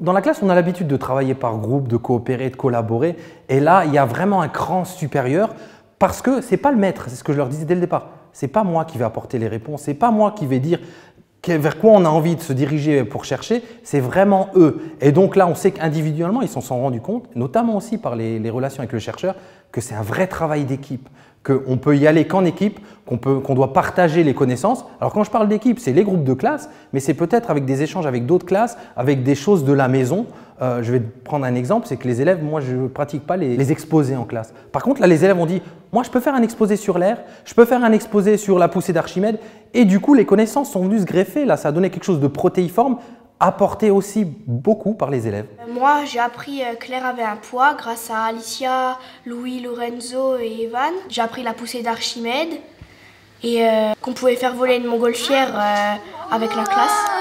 Dans la classe, on a l'habitude de travailler par groupe, de coopérer, de collaborer. Et là, il y a vraiment un cran supérieur parce que ce n'est pas le maître, c'est ce que je leur disais dès le départ. Ce n'est pas moi qui vais apporter les réponses, ce n'est pas moi qui vais dire vers quoi on a envie de se diriger pour chercher, c'est vraiment eux. Et donc là, on sait qu'individuellement, ils s'en sont rendus compte, notamment aussi par les, relations avec le chercheur, que c'est un vrai travail d'équipe, qu'on peut y aller qu'en équipe, qu'on doit partager les connaissances. Alors quand je parle d'équipe, c'est les groupes de classe, mais c'est peut-être avec des échanges avec d'autres classes, avec des choses de la maison. Euh, je vais prendre un exemple, c'est que les élèves, moi je ne pratique pas les, exposés en classe. Par contre, là les élèves ont dit, moi je peux faire un exposé sur l'air, je peux faire un exposé sur la poussée d'Archimède, et du coup les connaissances sont venues se greffer, là ça a donné quelque chose de protéiforme, apporté aussi beaucoup par les élèves. Moi j'ai appris euh, Claire avait un poids grâce à Alicia, Louis, Lorenzo et Evan. J'ai appris la poussée d'Archimède et euh, qu'on pouvait faire voler une montgolfière avec la classe.